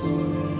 Música